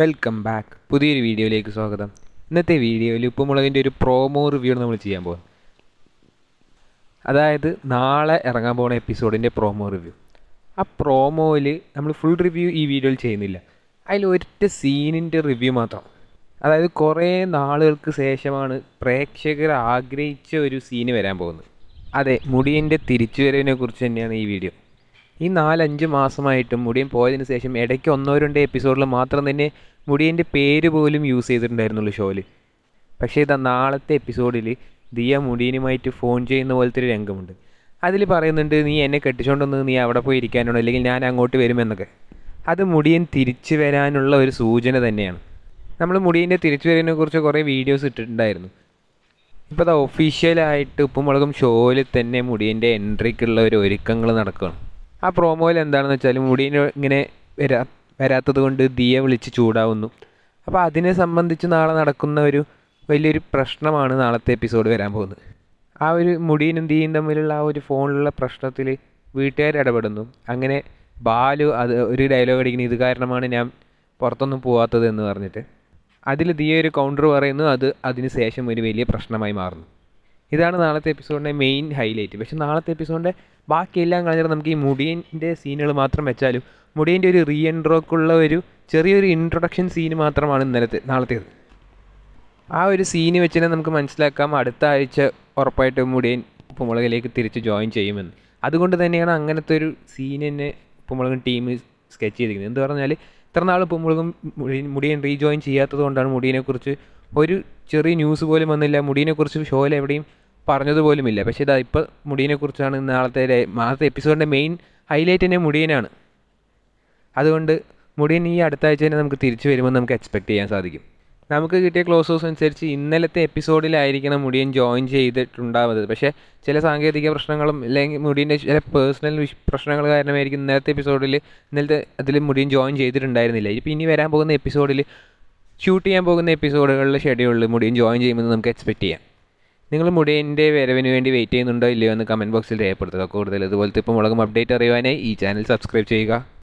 Welcome back പുതിയൊരു വീഡിയോയിലേക്ക് സ്വാഗതം. ഇന്നത്തെ വീഡിയോയിൽ ഉപ്പുമുളകിന്റെ ഒരു പ്രോമോ റിവ്യൂ നമ്മൾ ചെയ്യാൻ പോകും അതായത് നാളെ ഇറങ്ങാൻ പോകുന്ന എപ്പിസോഡിന്റെ പ്രോമോ റിവ്യൂ ആ പ്രോമോയിൽ നമ്മൾ ഫുൾ റിവ്യൂ ഈ വീഡിയോയിൽ ചെയ്യുന്നില്ല. അതിൽ ഒറ്റ സീനിന്റെ റിവ്യൂ മാത്രം. അതായത് കുറേ നാളുകൾക്ക് ശേഷമാണ് പ്രേക്ഷകർ ആഗ്രഹിച്ച ഒരു സീന് വരാൻ പോകുന്നത്. അതെ മുടിയന്റെ തിരിച്ചുവരവിനെ കുറിച്ച് തന്നെയാണ് ഈ വീഡിയോ. ഈ നാലഞ്ച് മാസമായിട്ടും മുടിയൻ പോയതിന് ശേഷം ഇടയ്ക്ക് ഒന്നോ രണ്ടോ എപ്പിസോഡിൽ മാത്രം തന്നെ മുടിയന്റെ പേര് പോലും യൂസ് ചെയ്തിട്ടുണ്ടായിരുന്നുള്ളൂ ഷോയിൽ പക്ഷേ ഇതാ നാളത്തെ എപ്പിസോഡിൽ ദിയ മുടിയനുമായിട്ട് ഫോൺ ചെയ്യുന്ന പോലത്തെ ഒരു രംഗമുണ്ട്. അതിൽ പറയുന്നുണ്ട് നീ എന്നെ കെട്ടിച്ചുകൊണ്ടൊന്ന് നീ അവിടെ പോയി ഇരിക്കാനുണ്ടോ അല്ലെങ്കിൽ ഞാൻ അങ്ങോട്ട് വരുമെന്നൊക്കെ അത് മുടിയൻ തിരിച്ചു വരാനുള്ള ഒരു സൂചന തന്നെയാണ്. നമ്മൾ മുടിയന്റെ തിരിച്ചു വരവിനെ കുറിച്ച് കുറേ വീഡിയോസ് ഇട്ടിട്ടുണ്ടായിരുന്നു. ഇപ്പോൾ അത് ഒഫീഷ്യലായിട്ട് ഉപ്പുമുളകും ഷോയിൽ തന്നെ മുടിയന്റെ എൻട്രിക്കുള്ള ഒരു ഒരുക്കങ്ങൾ നടക്കുകയാണ് ആ പ്രോമോയിൽ എന്താണെന്ന് വെച്ചാൽ മുടിന് ഇങ്ങനെ വരാ വരാത്തത് കൊണ്ട് ദിയെ വിളിച്ച് ചൂടാവുന്നു. അപ്പോൾ അതിനെ സംബന്ധിച്ച് നാളെ നടക്കുന്ന ഒരു വലിയൊരു പ്രശ്നമാണ് നാളത്തെ എപ്പിസോഡ് വരാൻ പോകുന്നത്. ആ ഒരു മുടിയനും ദിയും തമ്മിലുള്ള ആ ഒരു ഫോണിലുള്ള പ്രശ്നത്തിൽ വീട്ടുകാർ ഇടപെടുന്നു. അങ്ങനെ ബാലു അത് ഒരു ഡയലോഗ് അടിക്കുന്നത് ഇത് കാരണമാണ് ഞാൻ പുറത്തൊന്നും പോവാത്തത് എന്ന് പറഞ്ഞിട്ട്. അതിൽ ദിയ ഒരു കൗണ്ടർ പറയുന്നു അത് അതിന് ശേഷം ഒരു വലിയ പ്രശ്നമായി മാറുന്നു. ഇതാണ് നാളത്തെ എപ്പിസോഡിന്റെ മെയിൻ ഹൈലൈറ്റ് പക്ഷേ നാളത്തെ എപ്പിസോഡിന്റെ ബാക്കിയെല്ലാം കളഞ്ഞിട്ട് നമുക്ക് ഈ മുടിയന്റെ സീനുകൾ മാത്രം വെച്ചാലും മുടിയന്റെ ഒരു റീ എൻട്രോക്കുള്ള ഒരു ചെറിയൊരു ഇൻട്രൊഡക്ഷൻ സീന് മാത്രമാണ് ഇന്നലത്തെ നാളത്തേത്. ആ ഒരു സീന് വെച്ച് തന്നെ നമുക്ക് മനസ്സിലാക്കാം അടുത്ത ആഴ്ച ഉറപ്പായിട്ട് മുടിയൻ ഉപ്പുമുളകിലേക്ക് തിരിച്ച് ജോയിൻ ചെയ്യുമെന്ന്. അതുകൊണ്ട് തന്നെയാണ് അങ്ങനത്തെ ഒരു സീനിനെ ഉപ്പുമുളകും ടീം സ്കെച്ച് ചെയ്തിരിക്കുന്നത്. എന്ന് പറഞ്ഞാൽ ഇത്ര നാൾ ഉപ്പുമുളകും മുടി- മുടിയൻ റീജോയിൻ ചെയ്യാത്തത് കൊണ്ടാണ് മുടിയനെക്കുറിച്ച് ഒരു ചെറിയ ന്യൂസ് പോലും വന്നില്ല. മുടിയനെക്കുറിച്ച് ഷോയിൽ എവിടെയും പറഞ്ഞതുപോലുമില്ല. പക്ഷേ ഇതാ ഇപ്പോൾ മുടിയനെക്കുറിച്ചാണ് നാളത്തെ നാളത്തെ എപ്പിസോഡിന്റെ മെയിൻ ഹൈലൈറ്റ് തന്നെ മുടിയനാണ് അതുകൊണ്ട് മുടിയൻ ഈ അടുത്ത ആഴ്ച തന്നെ നമുക്ക് തിരിച്ചു വരുമ്പോൾ നമുക്ക് എക്സ്പെക്ട് ചെയ്യാൻ സാധിക്കും. നമുക്ക് കിട്ടിയ ക്ലോസ് ഹൗസ് അനുസരിച്ച് ഇന്നലത്തെ എപ്പിസോഡിലായിരിക്കണം മുടിയൻ ജോയിൻ ചെയ്തിട്ടുണ്ടാവുന്നത്. പക്ഷേ ചില സാങ്കേതിക പ്രശ്നങ്ങളും അല്ലെങ്കിൽ മുടിയന്റെ ചില പേഴ്സണൽ പ്രശ്നങ്ങൾ കാരണമായിരിക്കും ഇന്നലത്തെ എപ്പിസോഡിൽ ഇന്നലത്തെ അതിൽ മുടിയൻ ജോയിൻ ചെയ്തിട്ടുണ്ടായിരുന്നില്ല. ഇപ്പം ഇനി വരാൻ പോകുന്ന എപ്പിസോഡിൽ ഷൂട്ട് ചെയ്യാൻ പോകുന്ന എപ്പിസോഡുകളിലെ ഷെഡ്യൂളിൽ മുടിയും ജോയിൻ ചെയ്യുമെന്ന് നമുക്ക് എക്സ്പെക്ട് ചെയ്യാം. നിങ്ങൾ മുടിയന്റെ വരവിന് വേണ്ടി വെയിറ്റ് ചെയ്യുന്നുണ്ടോ ഇല്ലയോ എന്ന് കമന്റ് ബോക്സിൽ രേഖപ്പെടുത്തുക. കൂടുതൽ ഇതുപോലത്തെ ഇപ്പോൾ മുളകും അപ്ഡേറ്റ് അറിയുവാനായി ഈ ചാനൽ സബ്സ്ക്രൈബ് ചെയ്യുക.